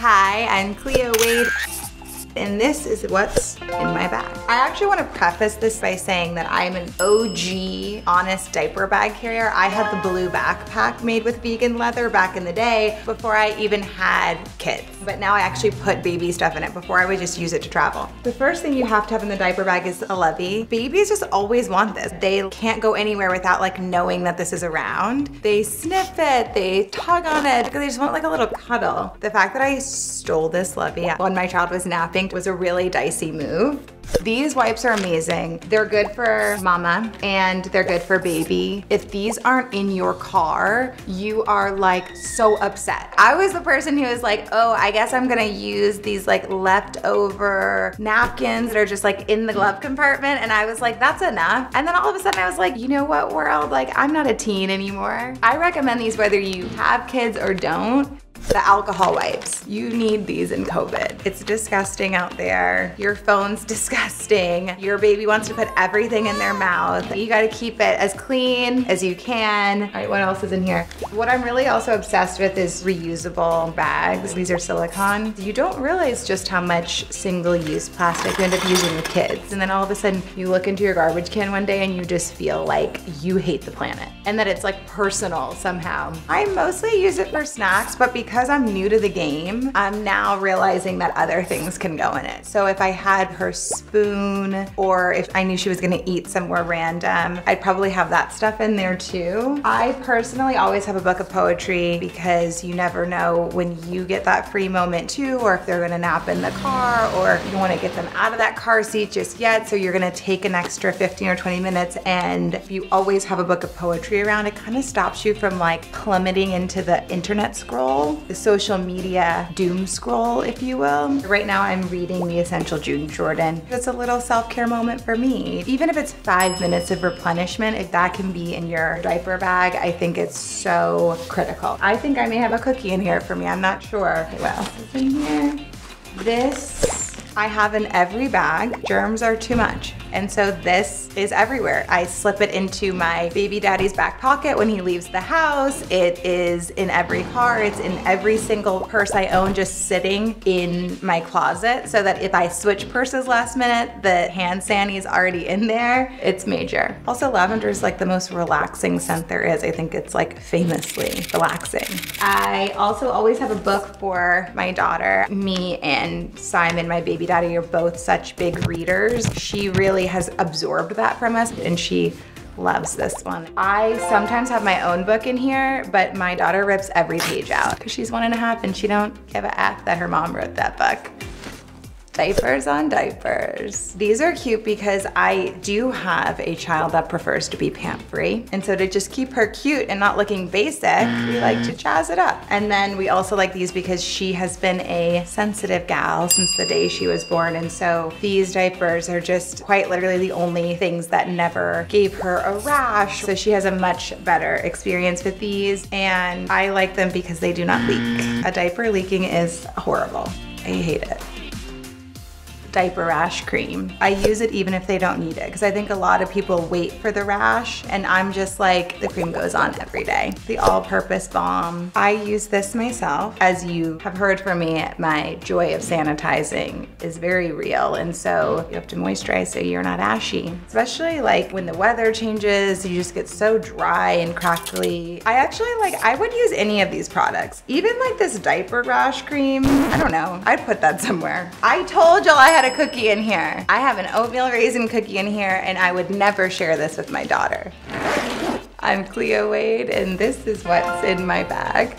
Hi, I'm Cleo Wade and this is what's in my bag. I actually want to preface this by saying that I'm an OG honest diaper bag carrier. I had the blue backpack made with vegan leather back in the day before I even had kids. But now I actually put baby stuff in it. Before I would just use it to travel. The first thing you have to have in the diaper bag is a lovey. Babies just always want this. They can't go anywhere without like knowing that this is around. They sniff it, they tug on it, because they just want like a little cuddle. The fact that I stole this lovey when my child was napping was a really dicey move. These wipes are amazing. They're good for mama and they're good for baby. If these aren't in your car, you are like so upset. I was the person who was like, oh, I guess I'm gonna use these like leftover napkins that are just like in the glove compartment. And I was like, that's enough. And then all of a sudden I was like, you know what world? Like I'm not a teen anymore. I recommend these whether you have kids or don't. The alcohol wipes. You need these in COVID. It's disgusting out there. Your phone's disgusting. Your baby wants to put everything in their mouth. You gotta keep it as clean as you can. All right, what else is in here? What I'm really also obsessed with is reusable bags. These are silicone. You don't realize just how much single-use plastic you end up using with kids. And then all of a sudden you look into your garbage can one day and you just feel like you hate the planet and that it's like personal somehow. I mostly use it for snacks, but because because I'm new to the game, I'm now realizing that other things can go in it. So if I had her spoon or if I knew she was gonna eat somewhere random, I'd probably have that stuff in there too. I personally always have a book of poetry because you never know when you get that free moment too, or if they're gonna nap in the car, or if you wanna get them out of that car seat just yet, so you're gonna take an extra 15 or 20 minutes, and if you always have a book of poetry around, it kind of stops you from like plummeting into the internet scroll the social media doom scroll, if you will. Right now I'm reading The Essential June Jordan. It's a little self-care moment for me. Even if it's five minutes of replenishment, if that can be in your diaper bag, I think it's so critical. I think I may have a cookie in here for me, I'm not sure. What else is in here? This I have in every bag. Germs are too much. And so this is everywhere. I slip it into my baby daddy's back pocket when he leaves the house. It is in every car. It's in every single purse I own just sitting in my closet so that if I switch purses last minute, the hand sani is already in there. It's major. Also lavender is like the most relaxing scent there is. I think it's like famously relaxing. I also always have a book for my daughter. Me and Simon, my baby daddy, are both such big readers. She really really has absorbed that from us and she loves this one. I sometimes have my own book in here, but my daughter rips every page out because she's one and a half and she don't give a F that her mom wrote that book. Diapers on diapers. These are cute because I do have a child that prefers to be pant free. And so to just keep her cute and not looking basic, we like to jazz it up. And then we also like these because she has been a sensitive gal since the day she was born. And so these diapers are just quite literally the only things that never gave her a rash. So she has a much better experience with these. And I like them because they do not leak. A diaper leaking is horrible. I hate it diaper rash cream. I use it even if they don't need it because I think a lot of people wait for the rash and I'm just like, the cream goes on every day. The all-purpose balm. I use this myself. As you have heard from me, my joy of sanitizing is very real and so you have to moisturize so you're not ashy. Especially like when the weather changes, you just get so dry and crackly. I actually like, I would use any of these products. Even like this diaper rash cream, I don't know, I'd put that somewhere. I told y'all I had had a cookie in here. I have an oatmeal raisin cookie in here and I would never share this with my daughter. I'm Cleo Wade and this is what's in my bag.